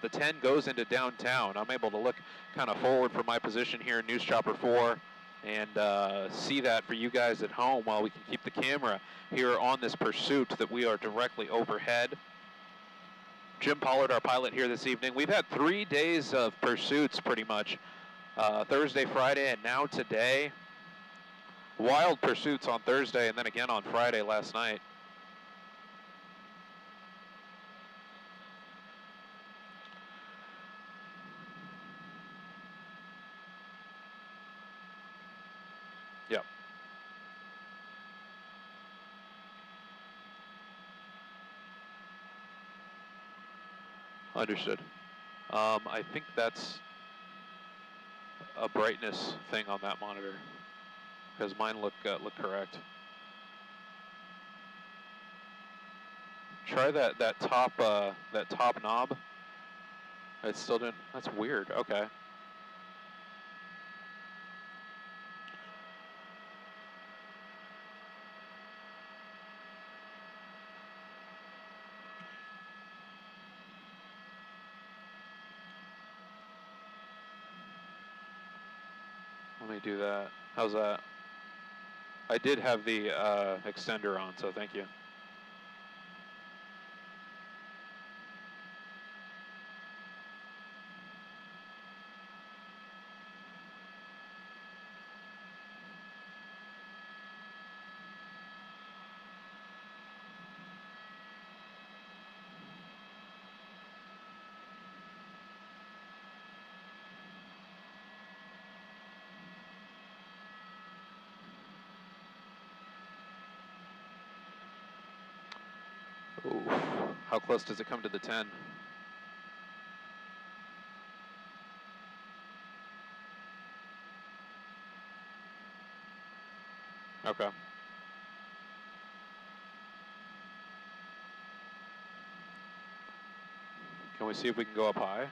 the 10 goes into downtown, I'm able to look kind of forward from my position here in News Chopper 4 and uh, see that for you guys at home while we can keep the camera here on this pursuit that we are directly overhead. Jim Pollard, our pilot here this evening. We've had three days of pursuits pretty much. Uh, Thursday, Friday, and now today. Wild pursuits on Thursday and then again on Friday last night. Understood. Um, I think that's a brightness thing on that monitor because mine look uh, look correct. Try that that top uh, that top knob. It's still doing. That's weird. Okay. Let do that. How's that? I did have the uh, extender on, so thank you. Ooh, how close does it come to the 10? Okay. Can we see if we can go up high?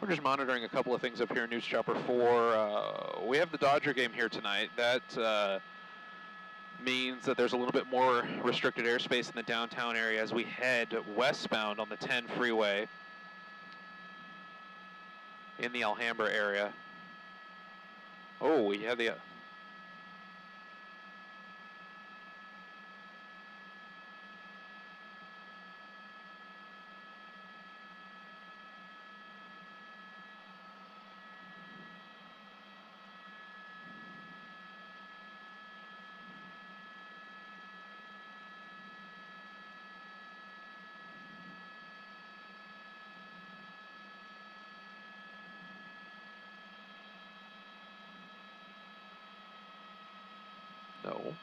We're just monitoring a couple of things up here in News Chopper 4. Uh, we have the Dodger game here tonight. That uh, means that there's a little bit more restricted airspace in the downtown area as we head westbound on the 10 freeway in the Alhambra area. Oh, we have the No.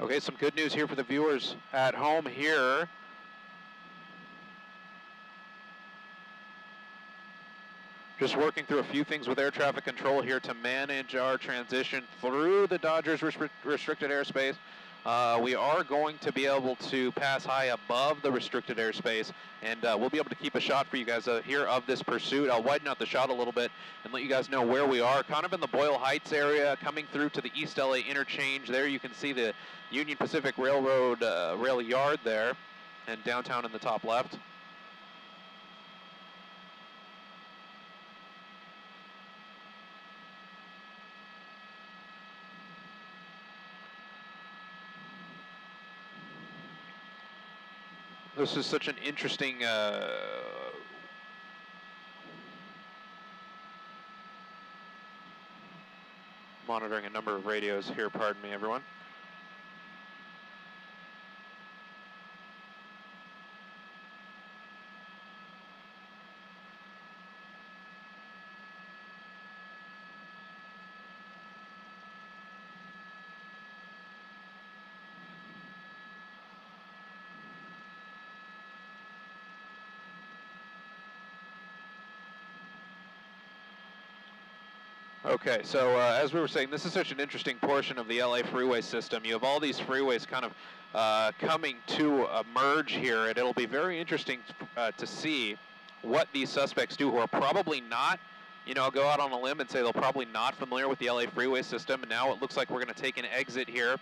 Okay, some good news here for the viewers at home here. Just working through a few things with air traffic control here to manage our transition through the Dodgers restricted airspace. Uh, we are going to be able to pass high above the restricted airspace, and uh, we'll be able to keep a shot for you guys uh, here of this pursuit. I'll widen out the shot a little bit and let you guys know where we are. Kind of in the Boyle Heights area, coming through to the East LA interchange. There you can see the Union Pacific Railroad uh, rail yard there, and downtown in the top left. This is such an interesting uh, monitoring a number of radios here, pardon me everyone. Okay, so uh, as we were saying, this is such an interesting portion of the LA freeway system. You have all these freeways kind of uh, coming to a merge here, and it'll be very interesting uh, to see what these suspects do who are probably not, you know, I'll go out on a limb and say they're probably not familiar with the LA freeway system, and now it looks like we're going to take an exit here.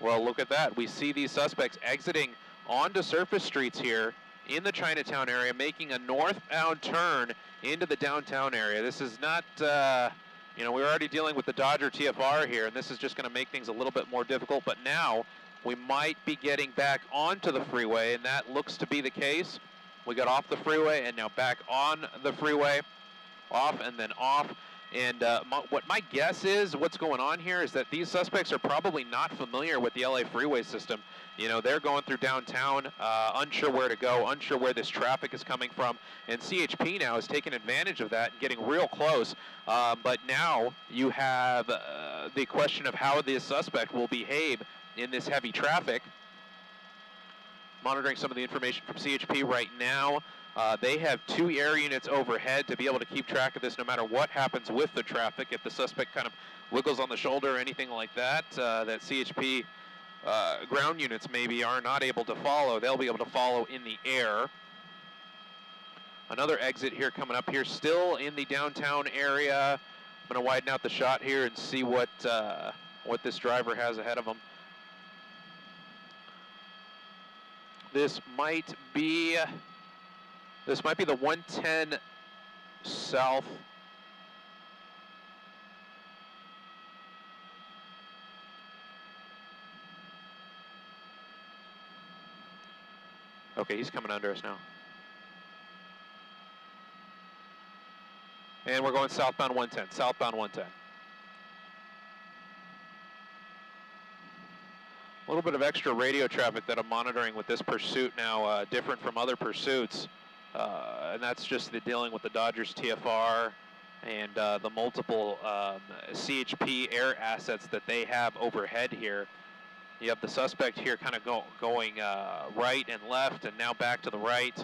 Well, look at that. We see these suspects exiting onto surface streets here in the Chinatown area, making a northbound turn into the downtown area. This is not, uh, you know, we're already dealing with the Dodger TFR here, and this is just going to make things a little bit more difficult. But now we might be getting back onto the freeway, and that looks to be the case. We got off the freeway and now back on the freeway, off and then off. And uh, my, what my guess is, what's going on here is that these suspects are probably not familiar with the LA freeway system. You know, they're going through downtown, uh, unsure where to go, unsure where this traffic is coming from. And CHP now is taking advantage of that and getting real close. Uh, but now you have uh, the question of how this suspect will behave in this heavy traffic. Monitoring some of the information from CHP right now. Uh, they have two air units overhead to be able to keep track of this no matter what happens with the traffic. If the suspect kind of wiggles on the shoulder or anything like that, uh, that CHP uh, ground units maybe are not able to follow. They'll be able to follow in the air. Another exit here coming up here, still in the downtown area. I'm going to widen out the shot here and see what uh, what this driver has ahead of him. This might be this might be the 110 south. Okay, he's coming under us now. And we're going southbound 110, southbound 110. A little bit of extra radio traffic that I'm monitoring with this pursuit now, uh, different from other pursuits. Uh, and that's just the dealing with the Dodgers TFR and uh, the multiple um, CHP air assets that they have overhead here. You have the suspect here kind of go, going uh, right and left and now back to the right.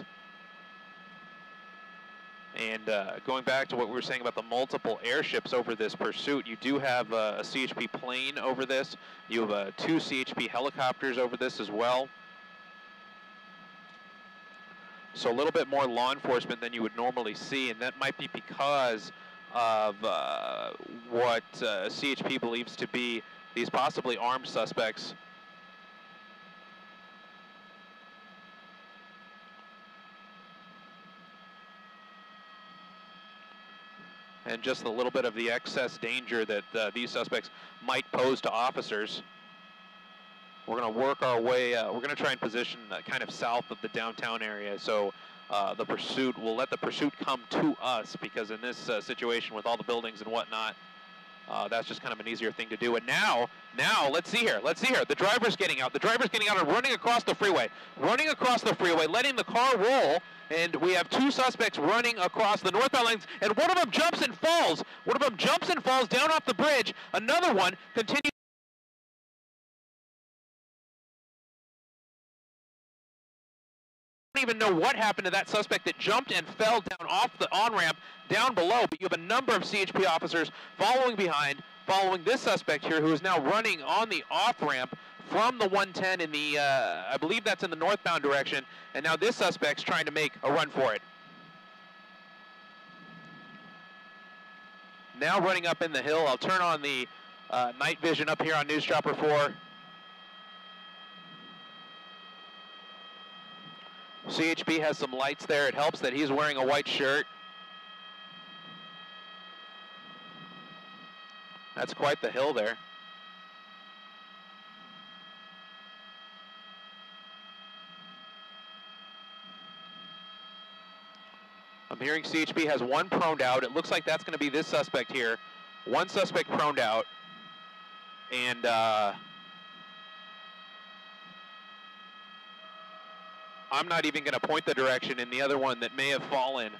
And uh, going back to what we were saying about the multiple airships over this pursuit, you do have a CHP plane over this. You have uh, two CHP helicopters over this as well. So a little bit more law enforcement than you would normally see, and that might be because of uh, what uh, CHP believes to be these possibly armed suspects. And just a little bit of the excess danger that uh, these suspects might pose to officers. We're going to work our way, uh, we're going to try and position uh, kind of south of the downtown area. So uh, the pursuit, we'll let the pursuit come to us because in this uh, situation with all the buildings and whatnot, uh, that's just kind of an easier thing to do. And now, now, let's see here. Let's see here. The driver's getting out. The driver's getting out and running across the freeway. Running across the freeway, letting the car roll. And we have two suspects running across the northbound lanes. And one of them jumps and falls. One of them jumps and falls down off the bridge. Another one continues. Don't even know what happened to that suspect that jumped and fell down off the on-ramp down below, but you have a number of CHP officers following behind, following this suspect here who is now running on the off-ramp from the 110 in the, uh, I believe that's in the northbound direction, and now this suspect's trying to make a run for it. Now running up in the hill, I'll turn on the uh, night vision up here on News Chopper 4. CHP has some lights there. It helps that he's wearing a white shirt. That's quite the hill there. I'm hearing CHP has one proned out. It looks like that's going to be this suspect here. One suspect proned out. And uh, I'm not even going to point the direction in the other one that may have fallen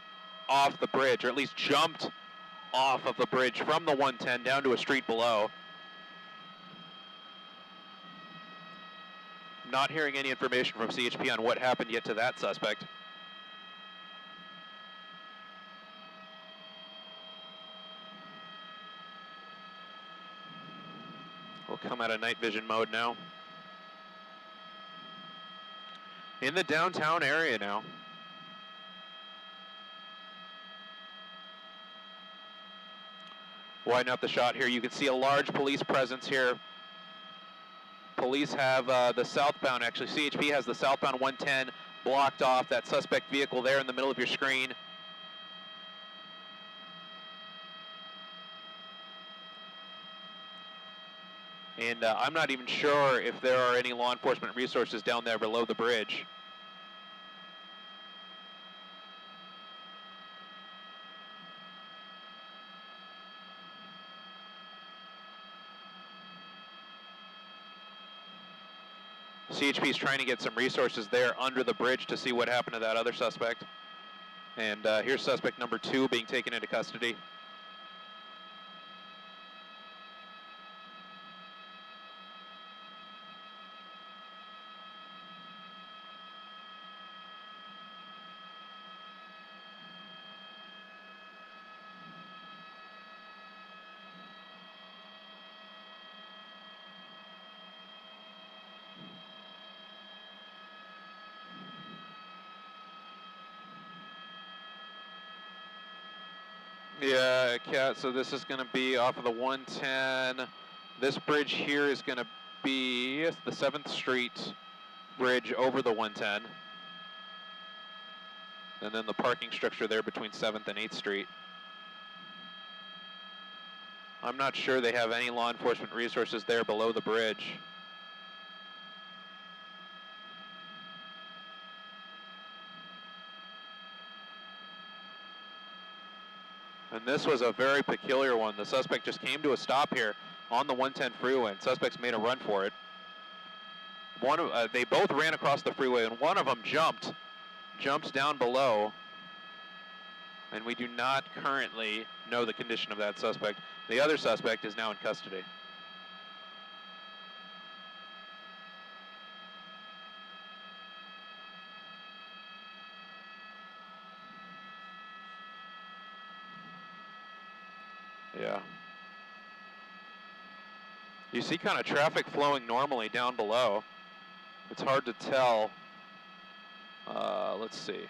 off the bridge, or at least jumped off of the bridge from the 110 down to a street below. Not hearing any information from CHP on what happened yet to that suspect. We'll come out of night vision mode now. In the downtown area now. Widen up the shot here. You can see a large police presence here. Police have uh, the southbound, actually CHP has the southbound 110 blocked off, that suspect vehicle there in the middle of your screen. And uh, I'm not even sure if there are any law enforcement resources down there below the bridge. CHP is trying to get some resources there under the bridge to see what happened to that other suspect. And uh, here's suspect number two being taken into custody. Yeah, Cat, so this is going to be off of the 110. This bridge here is going to be the 7th Street bridge over the 110. And then the parking structure there between 7th and 8th Street. I'm not sure they have any law enforcement resources there below the bridge. And this was a very peculiar one. The suspect just came to a stop here on the 110 freeway, and suspects made a run for it. One of, uh, they both ran across the freeway, and one of them jumped, jumped down below, and we do not currently know the condition of that suspect. The other suspect is now in custody. Yeah. You see kind of traffic flowing normally down below. It's hard to tell. Uh, let's see.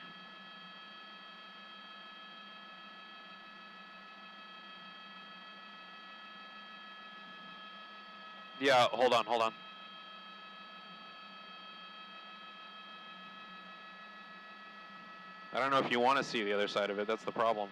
Yeah, hold on, hold on. I don't know if you want to see the other side of it. That's the problem.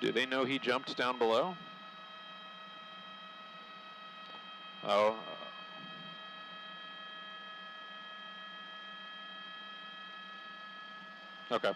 Do they know he jumped down below? Oh. Okay.